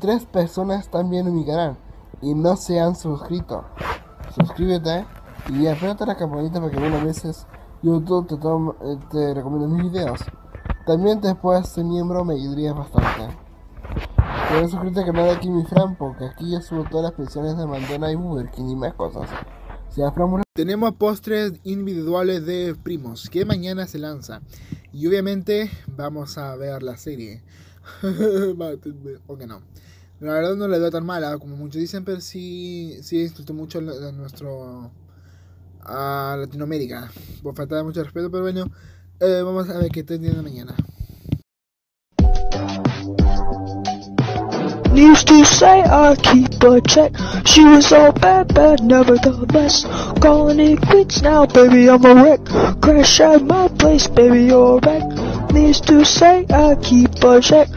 tres personas están viendo mi canal y no se han suscrito, suscríbete y apérate la campanita para que algunas veces YouTube te, toma, eh, te recomienda mis videos. También puedes ser miembro, me ayudaría bastante. Puedes suscribirte al canal de aquí mi Fran, porque aquí yo subo todas las pensiones de Mandona y Burger King y más cosas. Tenemos postres individuales de primos, que mañana se lanza. Y obviamente vamos a ver la serie. no. La verdad no le doy tan mala como muchos dicen, pero sí, sí disfruto mucho de nuestro a Latinoamérica. Por falta de mucho respeto, pero bueno, eh, vamos a ver qué está diciendo mañana. A. Calling it quits now, baby, I'm a wreck. Crash at my place, baby, you're a wreck. Used to say I keep a check.